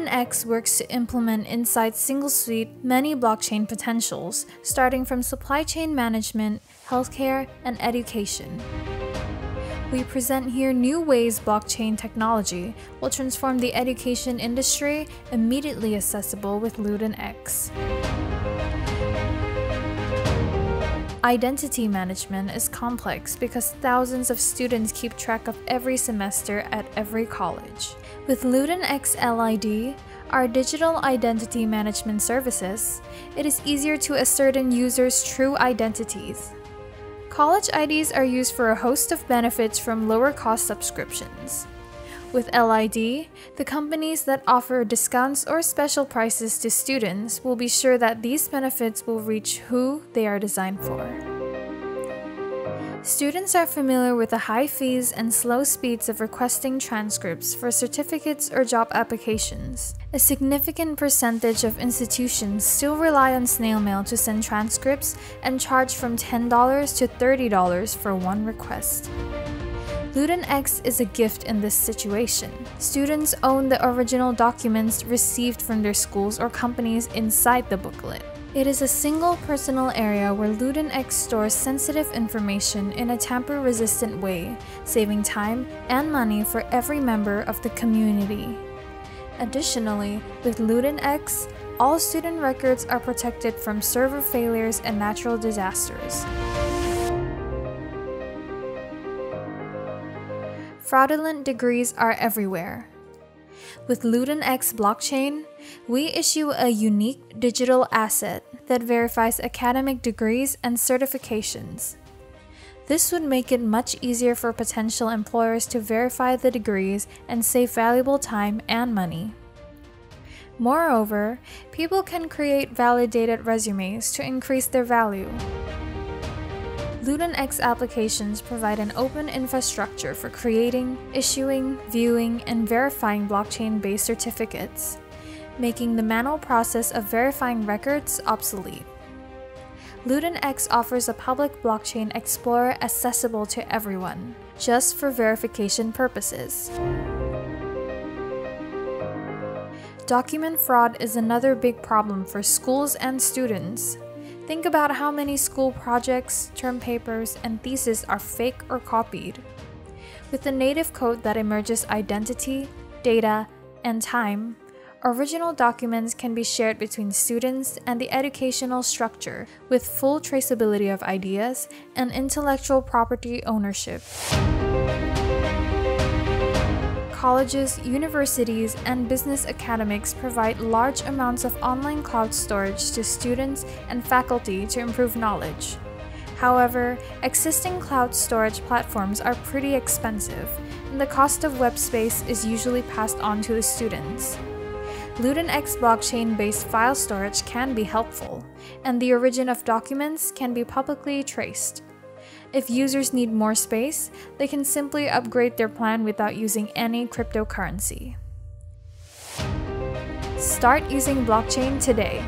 LutinX works to implement inside Single Suite many blockchain potentials, starting from supply chain management, healthcare, and education. We present here new ways blockchain technology will transform the education industry immediately accessible with LutinX. Identity management is complex because thousands of students keep track of every semester at every college. With LutinX L.ID, our digital identity management services, it is easier to ascertain users' true identities. College IDs are used for a host of benefits from lower cost subscriptions. With L.ID, the companies that offer discounts or special prices to students will be sure that these benefits will reach who they are designed for. Students are familiar with the high fees and slow speeds of requesting transcripts for certificates or job applications. A significant percentage of institutions still rely on snail mail to send transcripts and charge from $10 to $30 for one request. LutinX is a gift in this situation. Students own the original documents received from their schools or companies inside the booklet. It is a single personal area where LutinX stores sensitive information in a tamper-resistant way, saving time and money for every member of the community. Additionally, with LutinX, all student records are protected from server failures and natural disasters. Fraudulent degrees are everywhere. With LutinX blockchain, we issue a unique digital asset that verifies academic degrees and certifications. This would make it much easier for potential employers to verify the degrees and save valuable time and money. Moreover, people can create validated resumes to increase their value. LutinX applications provide an open infrastructure for creating, issuing, viewing, and verifying blockchain-based certificates, making the manual process of verifying records obsolete. LutinX offers a public blockchain explorer accessible to everyone, just for verification purposes. Document fraud is another big problem for schools and students. Think about how many school projects, term papers, and theses are fake or copied. With the native code that emerges identity, data, and time, original documents can be shared between students and the educational structure with full traceability of ideas and intellectual property ownership colleges, universities, and business academics provide large amounts of online cloud storage to students and faculty to improve knowledge. However, existing cloud storage platforms are pretty expensive, and the cost of web space is usually passed on to the students. LutinX blockchain-based file storage can be helpful, and the origin of documents can be publicly traced. If users need more space, they can simply upgrade their plan without using any cryptocurrency. Start using blockchain today.